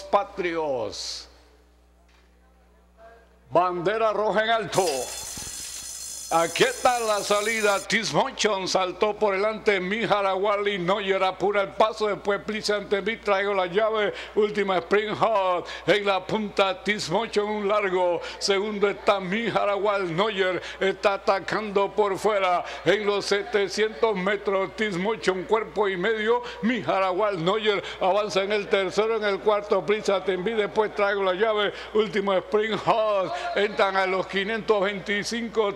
patrios. Bandera roja en alto. Aquí está la salida. Tismochon saltó por delante. Mijaraguali Noyer apura el paso. Después Plisante Beat traigo la llave. Última Spring Hot. En la punta Tismochon un largo. Segundo está Mijaragual Noyer. Está atacando por fuera. En los 700 metros Tismochon cuerpo y medio. Mijaragual Noyer avanza en el tercero. En el cuarto Plisante Beat. Después traigo la llave. Último Spring Hot. Entran a los 525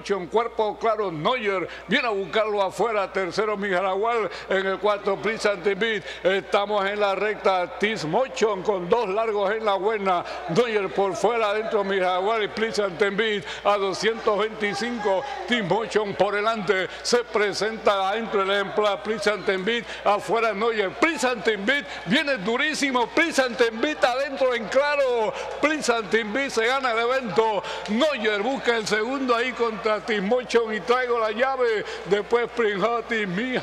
Tismochon en cuerpo claro, Neuer viene a buscarlo afuera, tercero Mijaragual, en el cuarto Beat, estamos en la recta, Tismochon con dos largos en la buena, Neuer por fuera, adentro Mijaragual y Beat. A 225, Tismochon por delante, se presenta adentro el ejemplar Beat, afuera Neuer, Beat viene durísimo, Beat adentro en claro, Beat se gana el evento, Neuer busca el segundo ahí contra Y traigo la llave. Después Prinjati, mi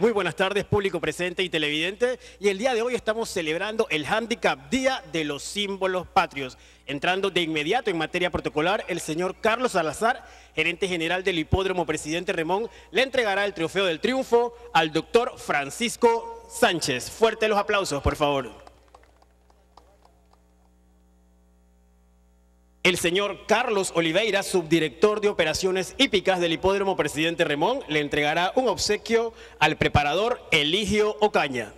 Muy buenas tardes, público presente y televidente. Y el día de hoy estamos celebrando el Handicap Día de los Símbolos Patrios. Entrando de inmediato en materia protocolar, el señor Carlos Salazar, gerente general del Hipódromo Presidente Remón, le entregará el trofeo del triunfo al doctor Francisco Sánchez. Fuerte los aplausos, por favor. El señor Carlos Oliveira, subdirector de operaciones hípicas del Hipódromo Presidente Remón, le entregará un obsequio al preparador Eligio Ocaña.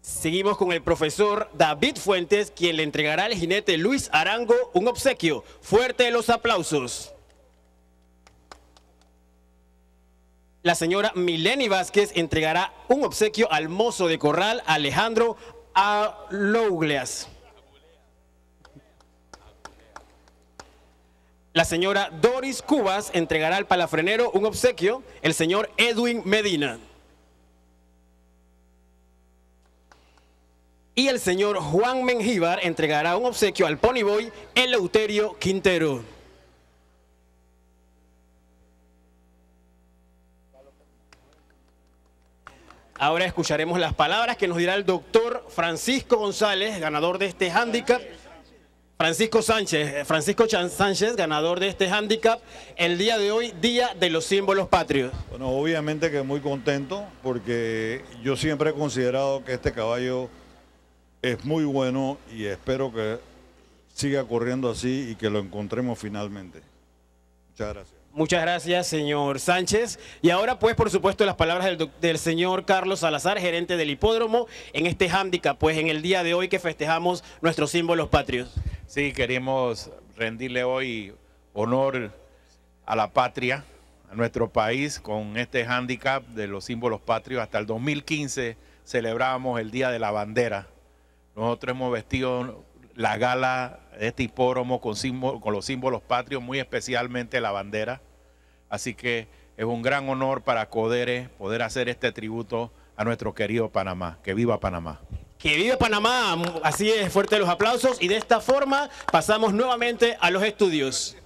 Seguimos con el profesor David Fuentes, quien le entregará al jinete Luis Arango un obsequio. Fuerte los aplausos. La señora Mileni Vázquez entregará un obsequio al mozo de corral Alejandro Alougleas. La señora Doris Cubas entregará al palafrenero un obsequio, el señor Edwin Medina. Y el señor Juan Mengíbar entregará un obsequio al Ponyboy Eleuterio Quintero. Ahora escucharemos las palabras que nos dirá el doctor Francisco González, ganador de este handicap. Francisco Sánchez, eh, Francisco Sánchez, ganador de este handicap, el día de hoy, Día de los Símbolos Patrios. Bueno, obviamente que muy contento porque yo siempre he considerado que este caballo es muy bueno y espero que siga corriendo así y que lo encontremos finalmente. Muchas gracias. Muchas gracias, señor Sánchez. Y ahora, pues, por supuesto, las palabras del, señor Carlos Salazar, gerente del hipódromo, en este hándicap, pues, en el día de hoy que festejamos nuestros símbolos patrios. Sí, queremos rendirle hoy honor a la patria, a nuestro país, con este hándicap de los símbolos patrios. Hasta el 2015 celebrábamos el Día de la Bandera. Nosotros hemos vestido la gala de este hipódromo con, con los símbolos patrios, muy especialmente la bandera. Así que es un gran honor para Codere poder hacer este tributo a nuestro querido Panamá. Que viva Panamá. Que viva Panamá. Así es, fuerte los aplausos. Y de esta forma pasamos nuevamente a los estudios.